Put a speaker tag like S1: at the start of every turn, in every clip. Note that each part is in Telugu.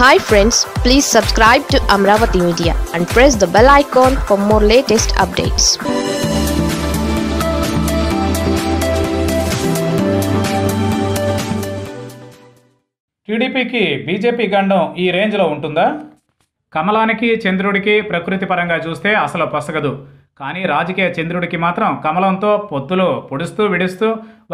S1: Hi friends please subscribe to Amaravati media and press the bell icon for more latest updates
S2: టీడీపీకి బీజేపీ గండం ఈ రేంజ్లో ఉంటుందా? కమలానికి చంద్రుడికి ప్రకృతి పరంగా చూస్తే అసలు పసగదు. కానీ రాజకీయ చంద్రుడికి మాత్రం కమలంతో పొత్తులు పొడుస్తూ విడుస్తూ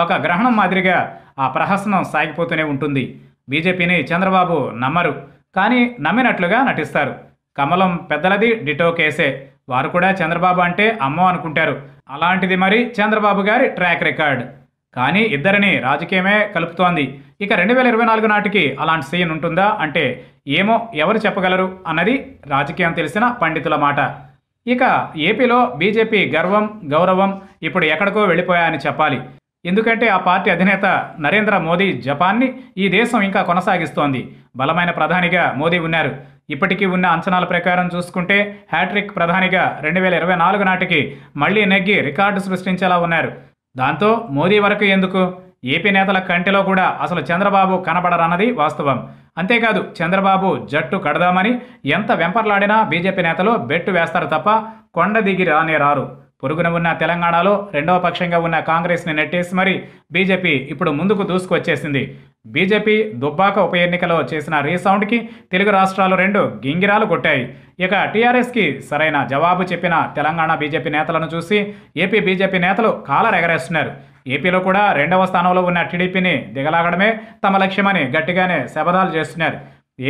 S2: ఒక గ్రహణం మాదిరిగా ఆ ప్రహసనం సాగిపోతూనే ఉంటుంది. బీజేపీని చంద్రబాబు నమ్మరు. కానీ నమ్మినట్లుగా నటిస్తారు. కమలం పెద్దలది డిటో కేసే. వారు కూడా చంద్రబాబు అంటే అమ్మో అనుకుంటారు. అలాంటిది మరి చంద్రబాబు గారి ట్రాక్ రికార్డ్. కానీ ఇద్దరిని రాజకీయమే కలుపుతోంది. ఇక రెండు వేల ఇరవై నాలుగు నాటికి అలాంటి సీన్ ఉంటుందా అంటే ఏమో ఎవరు చెప్పగలరు అన్నది రాజకీయం తెలిసిన పండితుల మాట. ఇక ఏపీలో బీజేపీ గర్వం గౌరవం ఇప్పుడు ఎక్కడికో వెళ్ళిపోయాయని చెప్పాలి. ఎందుకంటే ఆ పార్టీ అధినేత నరేంద్ర మోదీ జపాన్ని ఈ దేశం ఇంకా కొనసాగిస్తోంది. బలమైన ప్రధానిగా మోదీ ఉన్నారు. ఇప్పటికీ ఉన్న అంచనాల ప్రకారం చూసుకుంటే హ్యాట్రిక్ ప్రధానిగా రెండు వేల ఇరవై నాలుగు నాటికి మళ్ళీ నెగ్గి రికార్డు సృష్టించేలా ఉన్నారు. దాంతో మోదీ వరకు ఎందుకు? ఏపీ నేతల కంటిలో కూడా అసలు చంద్రబాబు కనబడరన్నది వాస్తవం. అంతేకాదు చంద్రబాబు జట్టు కడదామని ఎంత వెంపర్లాడినా బీజేపీ నేతలు బెట్టు వేస్తారు తప్ప కొండ దిగి రానే రారు. పొరుగున ఉన్న తెలంగాణలో రెండవ పక్షంగా ఉన్న కాంగ్రెస్ని నెట్టేసి మరి బీజేపీ ఇప్పుడు ముందుకు దూసుకొచ్చేసింది. బీజేపీ దుబ్బాక ఉప ఎన్నికలో చేసిన రీసౌండ్కి తెలుగు రాష్ట్రాలు రెండు గింగిరాలు కొట్టాయి. ఇక టీఆర్ఎస్కి సరైన జవాబు చెప్పిన తెలంగాణ బీజేపీ నేతలను చూసి ఏపీ బీజేపీ నేతలు కాలరెగరేస్తున్నారు. ఏపీలో కూడా రెండవ స్థానంలో ఉన్న టీడీపీని దిగలాగడమే తమ లక్ష్యమని గట్టిగానే శబదాలు చేస్తున్నారు.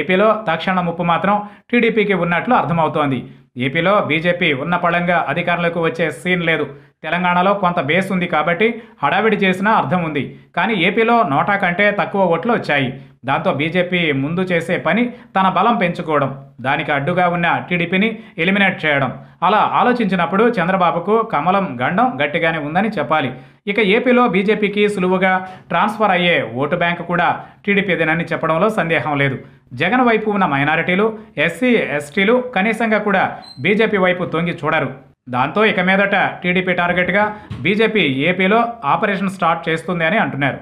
S2: ఏపీలో తక్షణ ముప్పు మాత్రం టీడీపీకి ఉన్నట్లు అర్థమవుతోంది. ఏపీలో బీజేపీ ఉన్నపళంగా అధికారంలోకి వచ్చే సీన్ లేదు. తెలంగాణలో కొంత బేస్ ఉంది కాబట్టి హడావిడి చేసినా అర్థం ఉంది. కానీ ఏపీలో నోటా కంటే తక్కువ ఓట్లు వచ్చాయి. దాంతో బీజేపీ ముందు చేసే పని తన బలం పెంచుకోవడం దానికి అడ్డుగా ఉన్న టీడీపీని ఎలిమినేట్ చేయడం. అలా ఆలోచించినప్పుడు చంద్రబాబుకు కమలం గండం గట్టిగానే ఉందని చెప్పాలి. ఇక ఏపీలో బీజేపీకి సులువుగా ట్రాన్స్ఫర్ అయ్యే ఓటు బ్యాంకు కూడా టీడీపీదేనని చెప్పడంలో సందేహం లేదు. జగన్ వైపు ఉన్న మైనారిటీలు ఎస్సీ ఎస్టీలు కనీసంగా కూడా బీజేపీ వైపు తొంగి చూడరు. దాంతో ఇక మీదట టీడీపీ టార్గెట్గా బీజేపీ ఏపీలో ఆపరేషన్ స్టార్ట్ చేస్తుంది అని అంటున్నారు.